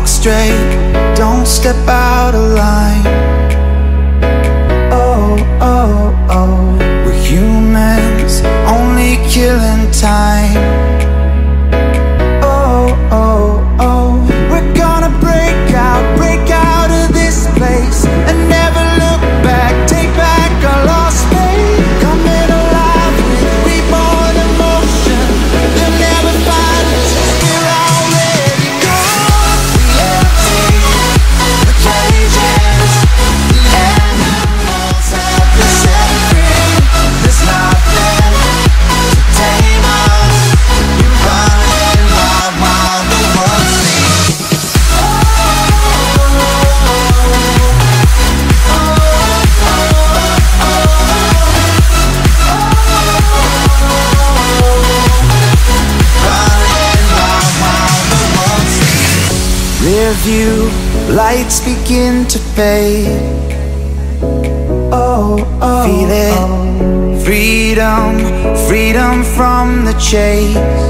walk straight, don't step out of line. Rear view lights begin to fade. Oh, oh, feel it. Oh. Freedom, freedom from the chase.